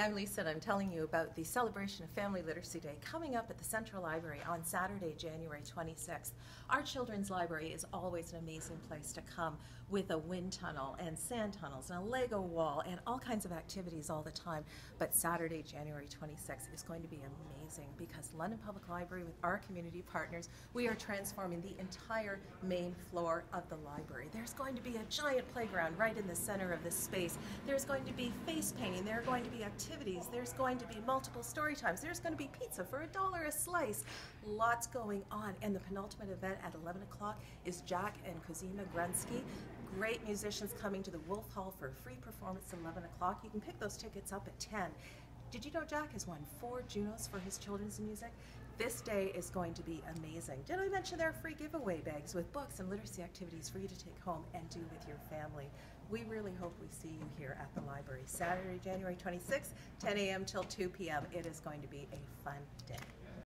I'm Lisa, and I'm telling you about the celebration of Family Literacy Day coming up at the Central Library on Saturday, January 26th. Our children's library is always an amazing place to come with a wind tunnel and sand tunnels and a Lego wall and all kinds of activities all the time. But Saturday, January 26th is going to be amazing because London Public Library, with our community partners, we are transforming the entire main floor of the library. There's going to be a giant playground right in the center of this space. There's going to be face painting. There are going to be activities. There's going to be multiple story times. There's going to be pizza for a dollar a slice. Lots going on. And the penultimate event at 11 o'clock is Jack and Cosima Grunsky. Great musicians coming to the Wolf Hall for a free performance at 11 o'clock. You can pick those tickets up at 10. Did you know Jack has won four Junos for his children's music? This day is going to be amazing. Did I mention there are free giveaway bags with books and literacy activities for you to take home and do with your family? We really hope we see you here at the library Saturday, January 26th, 10 a.m. till 2 p.m. It is going to be a fun day.